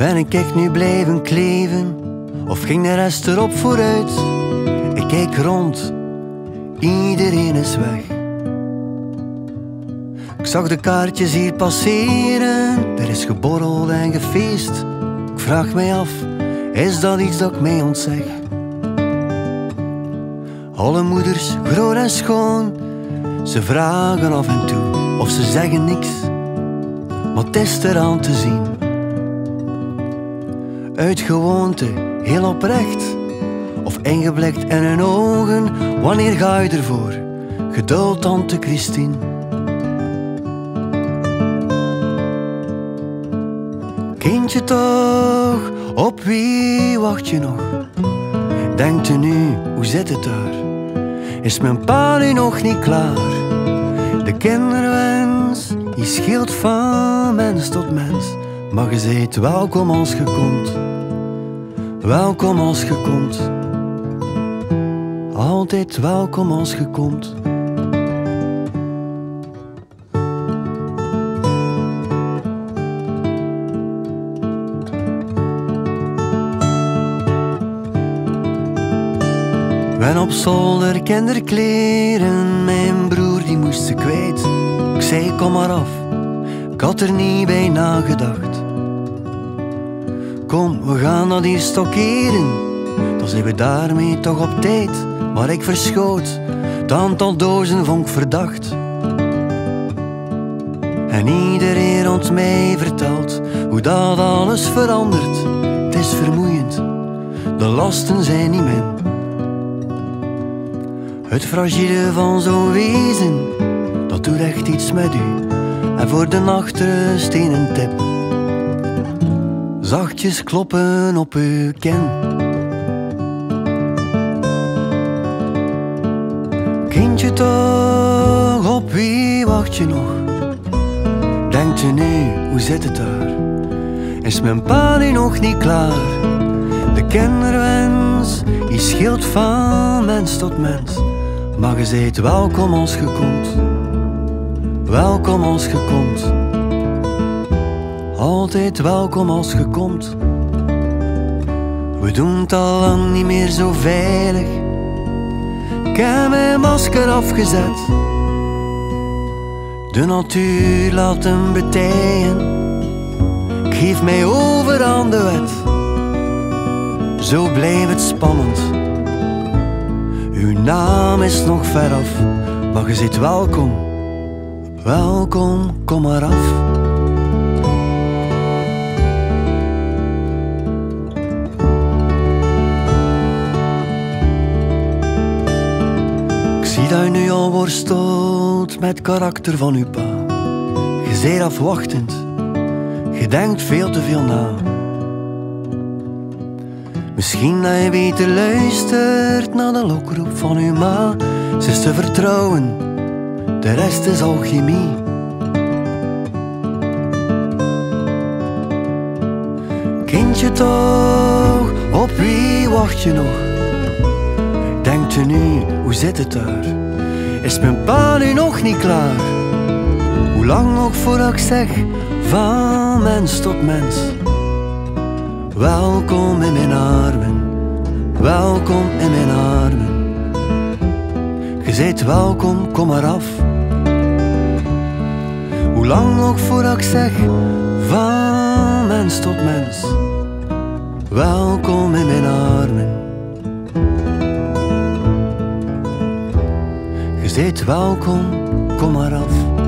Ben ik nu blijven kleven? Of ging de rest erop vooruit? Ik kijk rond, iedereen is weg. Ik zag de kaartjes hier passeren, er is geborreld en gefeest. Ik vraag mij af, is dat iets dat ik mij ontzeg? Alle moeders, groot en schoon, ze vragen af en toe of ze zeggen niks. Maar het is eraan te zien. Uit gewoonte, heel oprecht, of ingeblikt in hun ogen, wanneer ga je ervoor? Geduld, tante Christine. Kindje toch, op wie wacht je nog? Denkt u nu, hoe zit het daar? Is mijn pa nu nog niet klaar? De kinderwens, die scheelt van mens tot mens. Maar je welkom als je komt. Welkom als je komt. Altijd welkom als je komt. Ben op zolder kinderkleren, mijn broer die moest ze kwijt. Ik zei kom maar af, ik had er niet bij nagedacht. Kom, we gaan dat hier stockeren, dan zijn we daarmee toch op tijd. Maar ik verschoot, het aantal dozen vond ik verdacht. En iedereen rond mij vertelt hoe dat alles verandert. Het is vermoeiend, de lasten zijn niet min. Het fragiele van zo'n wezen, dat doet echt iets met u. En voor de nachtrust een tip. Zachtjes kloppen op uw kin. Kindje toch, op wie wacht je nog? Denkt u nu, hoe zit het daar? Is mijn pa nu nog niet klaar? De kinderwens, die scheelt van mens tot mens. Maar je zijt welkom als je komt. Welkom als je komt. Altijd welkom als je komt. We doen het al lang niet meer zo veilig. Ik heb mijn masker afgezet. De natuur laat hem betijen. Ik geef mij over aan de wet. Zo blijft het spannend. Uw naam is nog veraf, maar je zit welkom. Welkom, kom maar af. Dat je nu al worstelt met karakter van uw pa. Je zeer afwachtend, je denkt veel te veel na. Misschien dat je beter luistert naar de lokroep van uw ma. Ze is te vertrouwen, de rest is alchemie. Kindje toch, op wie wacht je nog? Denkt u nu, hoe zit het daar? Is mijn pa nu nog niet klaar? Hoe lang nog voordat ik zeg, van mens tot mens? Welkom in mijn armen, welkom in mijn armen. Je zijt welkom, kom maar af. Hoe lang nog voordat ik zeg, van mens tot mens. Welkom in mijn armen. Je zijt welkom, kom maar af.